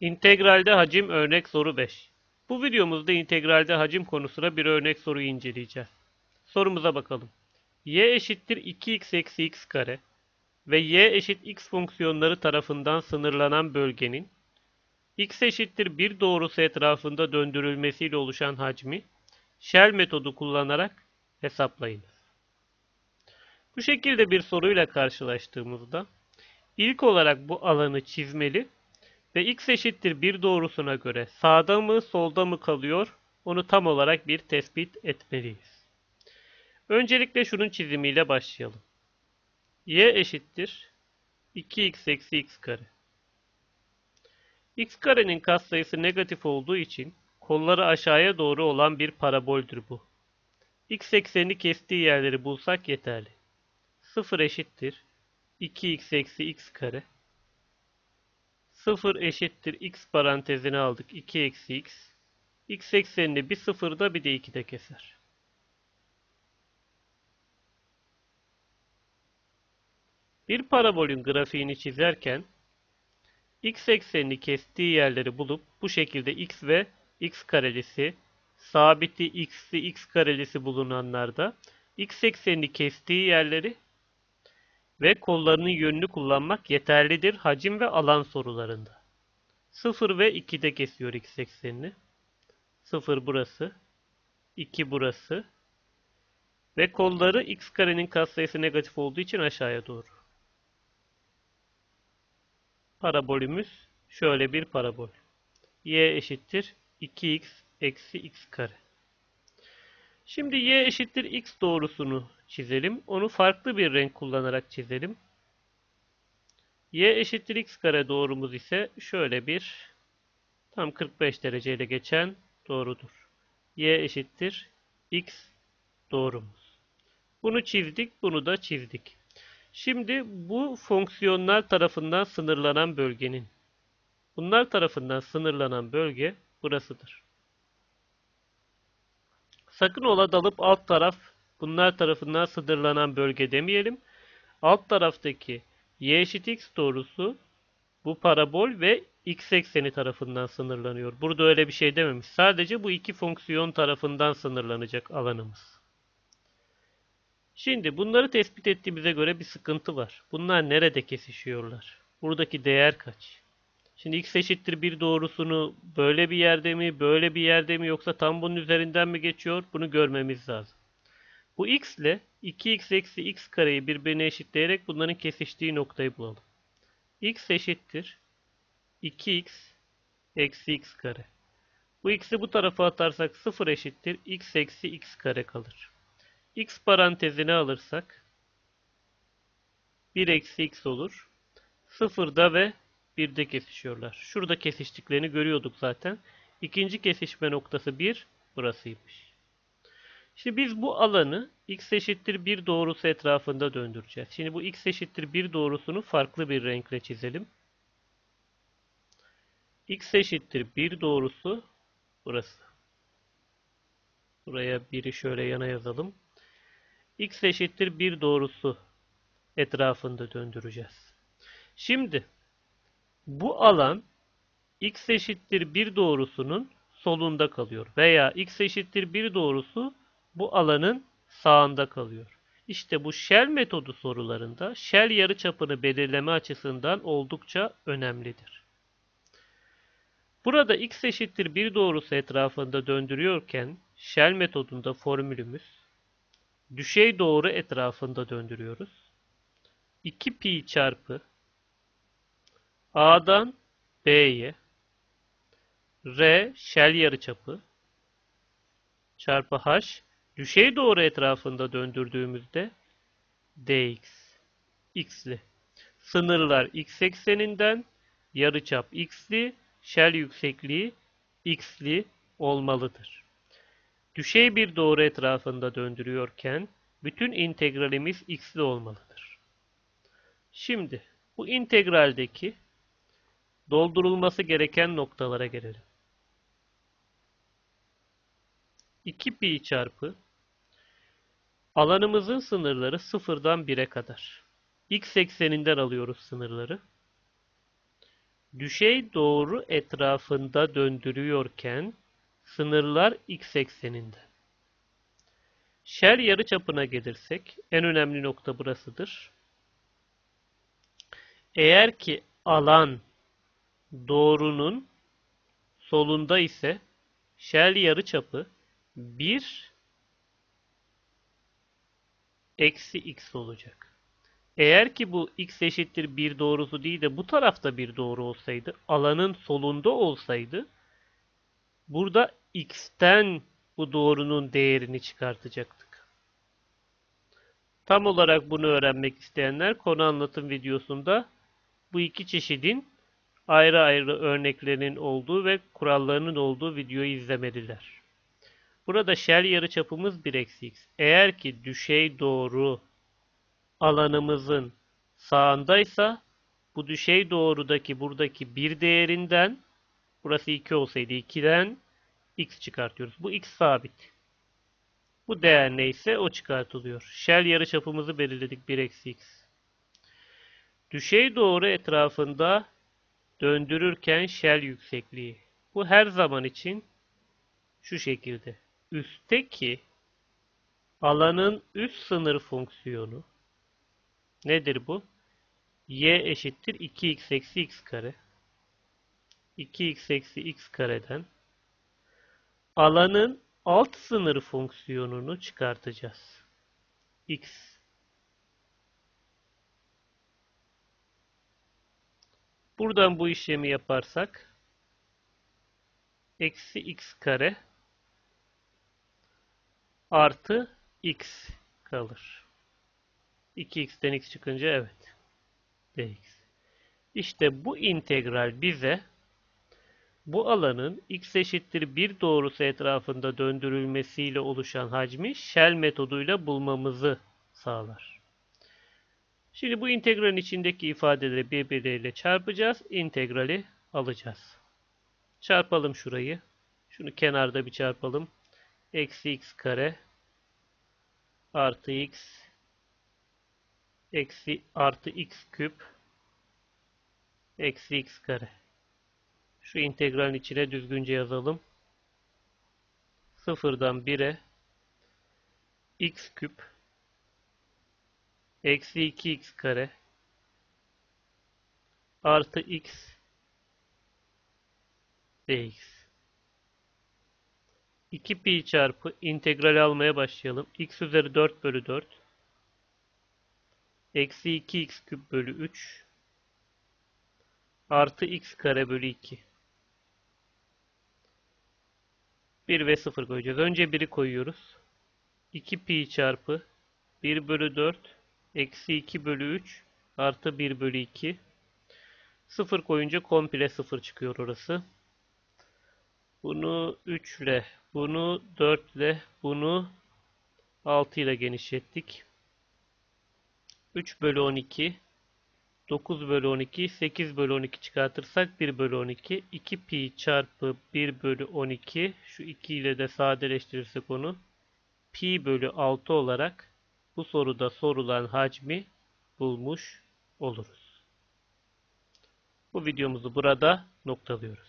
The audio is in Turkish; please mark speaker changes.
Speaker 1: İntegralde hacim örnek soru 5. Bu videomuzda integralde hacim konusuna bir örnek soruyu inceleyeceğiz. Sorumuza bakalım. y eşittir 2x eksi x kare ve y eşit x fonksiyonları tarafından sınırlanan bölgenin x eşittir 1 doğrusu etrafında döndürülmesiyle oluşan hacmi shell metodu kullanarak hesaplayınız. Bu şekilde bir soruyla karşılaştığımızda ilk olarak bu alanı çizmeli ve x eşittir 1 doğrusuna göre sağda mı solda mı kalıyor onu tam olarak bir tespit etmeliyiz. Öncelikle şunun çizimiyle başlayalım. y eşittir 2x eksi x kare. x karenin katsayısı negatif olduğu için kolları aşağıya doğru olan bir paraboldür bu. x eksenini kestiği yerleri bulsak yeterli. 0 eşittir 2x eksi x kare 0 eşittir x parantezine aldık. 2 eksi x. x eksenini bir sıfırda bir de 2'de keser. Bir parabolün grafiğini çizerken x eksenini kestiği yerleri bulup bu şekilde x ve x karelisi, sabiti x'li x karelisi bulunanlarda x eksenini kestiği yerleri ve kollarının yönünü kullanmak yeterlidir hacim ve alan sorularında. 0 ve 2'de kesiyor x eksenini. 0 burası, 2 burası ve kolları x karenin katsayısı negatif olduğu için aşağıya doğru. Parabolümüz şöyle bir parabol. y eşittir 2x eksi x kare. Şimdi y eşittir x doğrusunu çizelim. Onu farklı bir renk kullanarak çizelim. y eşittir x kare doğrumuz ise şöyle bir tam 45 dereceyle geçen doğrudur. y eşittir x doğrumuz. Bunu çizdik, bunu da çizdik. Şimdi bu fonksiyonlar tarafından sınırlanan bölgenin bunlar tarafından sınırlanan bölge burasıdır. Sakın ola dalıp alt taraf bunlar tarafından sınırlanan bölge demeyelim. Alt taraftaki y eşit x doğrusu bu parabol ve x ekseni tarafından sınırlanıyor. Burada öyle bir şey dememiş. Sadece bu iki fonksiyon tarafından sınırlanacak alanımız. Şimdi bunları tespit ettiğimize göre bir sıkıntı var. Bunlar nerede kesişiyorlar? Buradaki değer kaç? Şimdi x eşittir 1 doğrusunu böyle bir yerde mi, böyle bir yerde mi yoksa tam bunun üzerinden mi geçiyor? Bunu görmemiz lazım. Bu x ile 2x eksi x kareyi birbirine eşitleyerek bunların kesiştiği noktayı bulalım. x eşittir 2x eksi x kare. Bu x'i bu tarafa atarsak 0 eşittir x eksi x kare kalır. x parantezine alırsak 1 eksi x olur. 0'da ve 1'de kesişiyorlar. Şurada kesiştiklerini görüyorduk zaten. İkinci kesişme noktası 1 burasıymış. Şimdi biz bu alanı x eşittir 1 doğrusu etrafında döndüreceğiz. Şimdi bu x eşittir 1 doğrusunu farklı bir renkle çizelim. x eşittir 1 doğrusu burası. Buraya 1'i şöyle yana yazalım. x eşittir 1 doğrusu etrafında döndüreceğiz. Şimdi bu alan x eşittir 1 doğrusunun solunda kalıyor. Veya x eşittir 1 doğrusu bu alanın sağında kalıyor. İşte bu shell metodu sorularında shell yarıçapını belirleme açısından oldukça önemlidir. Burada x eşittir 1 doğrusu etrafında döndürüyorken shell metodunda formülümüz düşey doğru etrafında döndürüyoruz. 2 pi çarpı A'dan B'ye R shell yarıçapı çarpı H düşey doğru etrafında döndürdüğümüzde dx x'li. Sınırlar x ekseninden yarıçap x'li, shell yüksekliği x'li olmalıdır. Düşey bir doğru etrafında döndürüyorken bütün integralimiz x'li olmalıdır. Şimdi bu integraldeki doldurulması gereken noktalara gelelim. 2 pi çarpı alanımızın sınırları sıfırdan 1'e kadar. X ekseninden alıyoruz sınırları. düşey doğru etrafında döndürüyorken sınırlar x ekseninde. Shell yarıçapına gelirsek en önemli nokta burasıdır. Eğer ki alan doğrunun solunda ise Shell yarıçapı 1 eksi x olacak. Eğer ki bu x eşittir 1 doğrusu değil de bu tarafta bir doğru olsaydı, alanın solunda olsaydı, burada x'ten bu doğrunun değerini çıkartacaktık. Tam olarak bunu öğrenmek isteyenler konu anlatım videosunda bu iki çeşidin ayrı ayrı örneklerinin olduğu ve kurallarının olduğu videoyu izlemeliler. Burada shell yarıçapımız 1 eksi x. Eğer ki düşey doğru alanımızın sağındaysa bu düşey doğrudaki buradaki bir değerinden burası 2 olsaydı 2'den x çıkartıyoruz. Bu x sabit. Bu değer neyse o çıkartılıyor. Shell yarıçapımızı belirledik 1 eksi x. Düşey doğru etrafında döndürürken shell yüksekliği. Bu her zaman için şu şekilde. Üstteki alanın üst sınır fonksiyonu nedir bu? y eşittir 2x eksi x kare. 2x eksi x kareden alanın alt sınır fonksiyonunu çıkartacağız. x Buradan bu işlemi yaparsak eksi x kare artı x kalır. 2x'ten x çıkınca evet. dx. İşte bu integral bize bu alanın x eşittir 1 doğrusu etrafında döndürülmesiyle oluşan hacmi shell metoduyla bulmamızı sağlar. Şimdi bu integralin içindeki ifadeleri birbirleriyle çarpacağız. İntegrali alacağız. Çarpalım şurayı. Şunu kenarda bir çarpalım. Eksi x kare artı x eksi artı x küp eksi x kare. Şu integralin içine düzgünce yazalım. Sıfırdan 1'e x küp eksi 2x kare artı x dx. 2 pi çarpı integral almaya başlayalım. x üzeri 4 bölü 4 eksi 2x küp bölü 3 artı x kare bölü 2. 1 ve 0 koyacağız. Önce 1'i koyuyoruz. 2 pi çarpı 1 bölü 4 Eksi 2 bölü 3 artı 1 bölü 2. 0 koyunca komple 0 çıkıyor orası. Bunu 3 ile, bunu 4 ile, bunu 6 ile genişlettik. 3 bölü 12, 9 bölü 12, 8 bölü 12 çıkartırsak 1 bölü 12. 2 pi çarpı 1 bölü 12. Şu 2 ile de sadeleştirirsek onu. Pi bölü 6 olarak bu soruda sorulan hacmi bulmuş oluruz. Bu videomuzu burada noktalıyoruz.